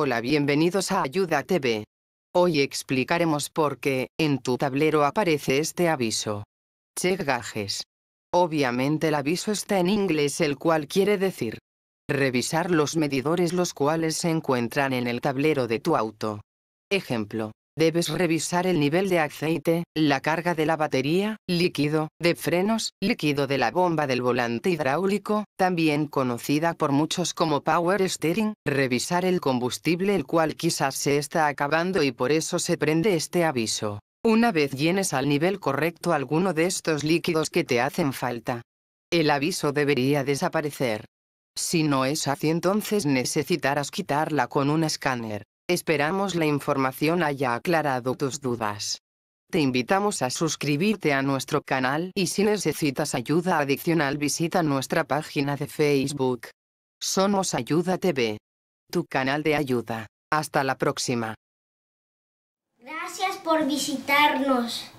Hola, bienvenidos a Ayuda TV. Hoy explicaremos por qué, en tu tablero aparece este aviso. Check gajes. Obviamente el aviso está en inglés el cual quiere decir revisar los medidores los cuales se encuentran en el tablero de tu auto. Ejemplo. Debes revisar el nivel de aceite, la carga de la batería, líquido, de frenos, líquido de la bomba del volante hidráulico, también conocida por muchos como power steering, revisar el combustible el cual quizás se está acabando y por eso se prende este aviso. Una vez llenes al nivel correcto alguno de estos líquidos que te hacen falta, el aviso debería desaparecer. Si no es así entonces necesitarás quitarla con un escáner. Esperamos la información haya aclarado tus dudas. Te invitamos a suscribirte a nuestro canal y si necesitas ayuda adicional visita nuestra página de Facebook. Somos Ayuda TV. Tu canal de ayuda. Hasta la próxima. Gracias por visitarnos.